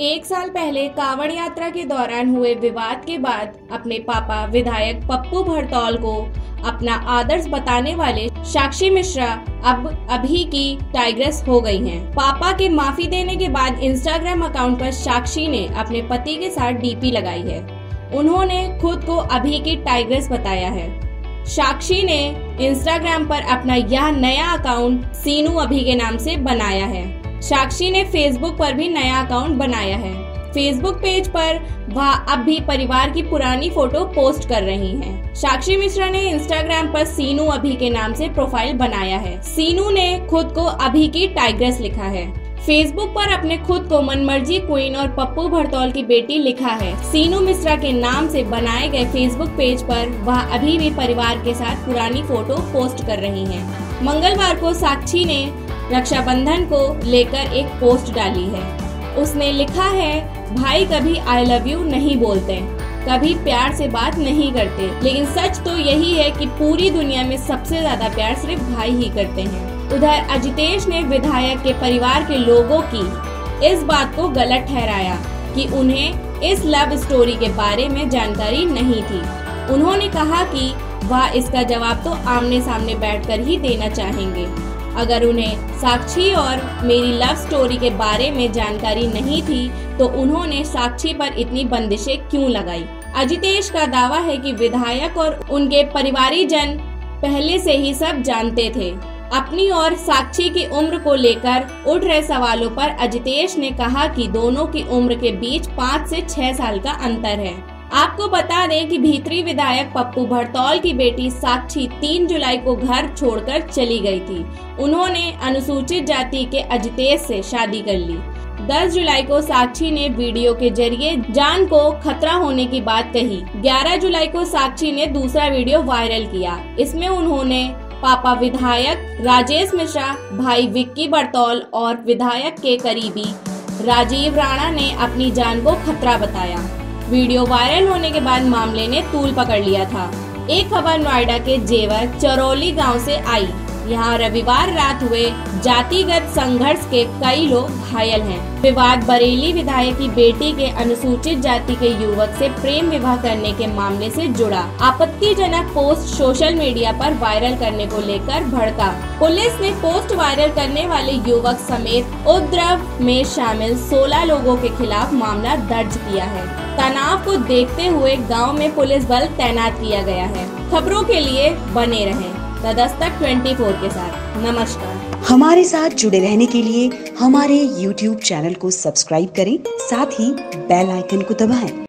एक साल पहले कांवड़ यात्रा के दौरान हुए विवाद के बाद अपने पापा विधायक पप्पू भरतौल को अपना आदर्श बताने वाले साक्षी मिश्रा अब अभी की टाइग्रेस हो गई हैं। पापा के माफ़ी देने के बाद इंस्टाग्राम अकाउंट पर साक्षी ने अपने पति के साथ डीपी लगाई है। उन्होंने खुद को अभी की टाइग्रेस बताया है। साक्षी ने इंस्टाग्राम पर अपना यह नया अकाउंट सीनू अभी के नाम से बनाया है। साक्षी ने फेसबुक पर भी नया अकाउंट बनाया है फेसबुक पेज पर वह अब भी परिवार की पुरानी फ़ोटो पोस्ट कर रही हैं। साक्षी मिश्रा ने इंस्टाग्राम पर सीनू अभी के नाम से प्रोफ़ाइल बनाया है सीनू ने खुद को अभी की टाइग्रेस लिखा है फेसबुक पर अपने खुद को मनमर्जी क्वीन और पप्पू भरतौल की बेटी लिखा है सीनू मिश्रा के नाम से बनाए गए फेसबुक पेज पर वह अभी भी परिवार के साथ पुरानी फ़ोटो पोस्ट कर रही हैं। मंगलवार को साक्षी ने रक्षाबंधन को लेकर एक पोस्ट डाली है। उसने लिखा है, भाई कभी आई लव यू नहीं बोलते, कभी प्यार से बात नहीं करते, लेकिन सच तो यही है कि पूरी दुनिया में सबसे ज़्यादा प्यार सिर्फ़ भाई ही करते हैं। उधर अजितेश ने विधायक के परिवार के लोगों की इस बात को गलत ठहराया कि उन्हें इस लव स्टोरी के बारे में जानकारी नहीं थी। उन्होंने कहा कि, वह, इसका जवाब तो आमने सामने बैठकर ही देना चाहेंगे। अगर उन्हें साक्षी और मेरी लव स्टोरी के बारे में जानकारी नहीं थी तो उन्होंने साक्षी पर इतनी बंदिशें क्यों लगाई? अजितेश का दावा है कि विधायक और उनके परिवारी जन पहले से ही सब जानते थे। अपनी और साक्षी की उम्र को लेकर उठ रहे सवालों पर अजितेश ने कहा कि दोनों की उम्र के बीच पाँच से छह साल का अंतर है। आपको बता दें कि भीतरी विधायक पप्पू भरतौल की बेटी साक्षी 3 जुलाई को घर छोड़कर चली गई थी। उन्होंने अनुसूचित जाति के अजितेश से शादी कर ली। 10 जुलाई को साक्षी ने वीडियो के ज़रिए जान को खतरा होने की बात कही। 11 जुलाई को साक्षी ने दूसरा वीडियो वायरल किया। इसमें उन्होंने पापा विधायक राजेश मिश्रा, भाई विक्की बर्तौल और विधायक के करीबी राजीव राणा ने अपनी जान को खतरा बताया। वीडियो वायरल होने के बाद मामले ने तूल पकड़ लिया था। एक खबर नोएडा के जेवर चरौली गाँव से आई। यहाँ रविवार रात हुए जातिगत संघर्ष के कई लोग घायल हैं। विवाद बरेली विधायक की बेटी के अनुसूचित जाति के युवक से प्रेम विवाह करने के मामले से जुड़ा आपत्तिजनक पोस्ट सोशल मीडिया पर वायरल करने को लेकर भड़का। पुलिस ने पोस्ट वायरल करने वाले युवक समेत उपद्रव में शामिल 16 लोगों के खिलाफ मामला दर्ज किया है। तनाव को देखते हुए गाँव में पुलिस बल तैनात किया गया है। खबरों के लिए बने रहें। तदस्तक 24 के साथ नमस्कार हमारे साथ जुड़े रहने के लिए हमारे YouTube चैनल को सब्सक्राइब करें, साथ ही बेल आइकन को दबाएँ।